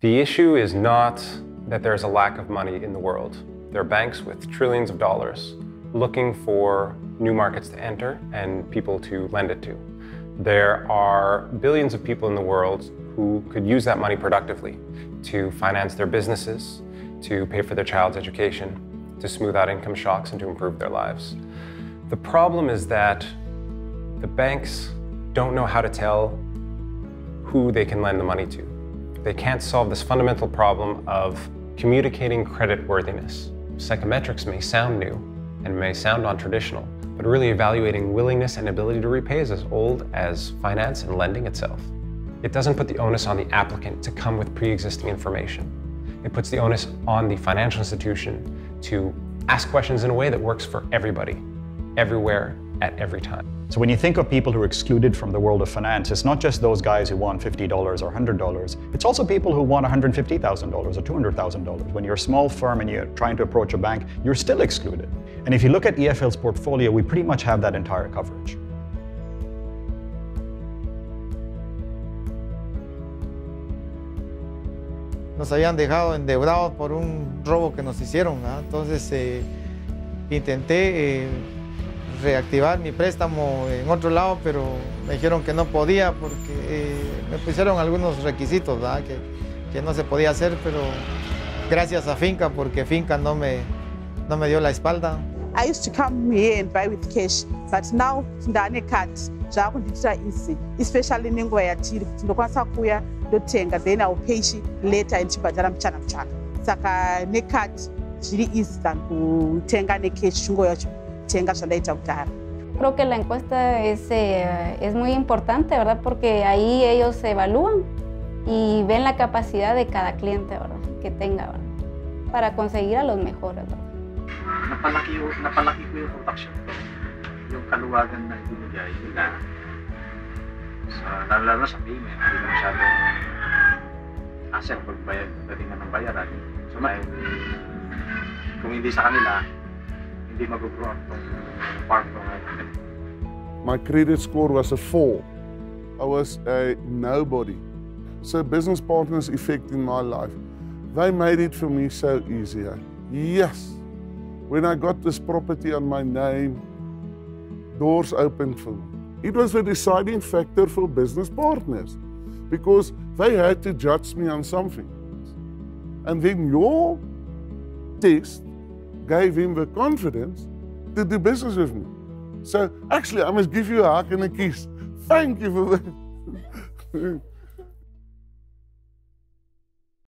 The issue is not that there's a lack of money in the world. There are banks with trillions of dollars looking for new markets to enter and people to lend it to. There are billions of people in the world who could use that money productively to finance their businesses, to pay for their child's education, to smooth out income shocks and to improve their lives. The problem is that the banks don't know how to tell who they can lend the money to. They can't solve this fundamental problem of communicating credit worthiness. Psychometrics may sound new and may sound non-traditional, but really evaluating willingness and ability to repay is as old as finance and lending itself. It doesn't put the onus on the applicant to come with pre-existing information. It puts the onus on the financial institution to ask questions in a way that works for everybody, everywhere, at every time. So when you think of people who are excluded from the world of finance, it's not just those guys who want $50 or $100. It's also people who want $150,000 or $200,000. When you're a small firm and you're trying to approach a bank, you're still excluded. And if you look at EFL's portfolio, we pretty much have that entire coverage. nos habían dejado endeudados por un robo que nos hicieron. Entonces eh, intenté eh, reactivar mi préstamo en otro lado, pero me dijeron que no podía porque eh, me pusieron algunos requisitos que, que, no se podía hacer, pero gracias a Finca, porque Finca no me, no me dio la espalda. I used to come here and buy with cash, but now ndane card zvakunditira easy, especially nenguva yatiri kuti ndokwanisa kuuya ndotenga then iwill pay later ndichibhadhara muchana muchana saka necard zviri easy than kutenga necash chingoya uchitenga zvandaita kudhara Creo que la encuesta es, eh, es muy importante, ¿verdad? Porque ahí ellos evalúan y ven la capacidad de cada cliente, ¿verdad? Que tenga, ¿verdad? Para conseguir a los mejores, ¿verdad? Napalaki, napalaki ko yung production ko. Yung kaluwagan na ibinigay nila sa, lalo sa payment, hindi na masyadong hassle pag bayad, pwedeng ng bayaran. So, kung hindi sa kanila, My credit score was a 4. I was a nobody. So business partners effect in my life, they made it for me so easier. Eh? Yes, when I got this property on my name, doors opened for me. It was a deciding factor for business partners because they had to judge me on something. And then your test gave him the confidence to do business with me. So actually, I must give you a hug and a kiss. Thank you for that.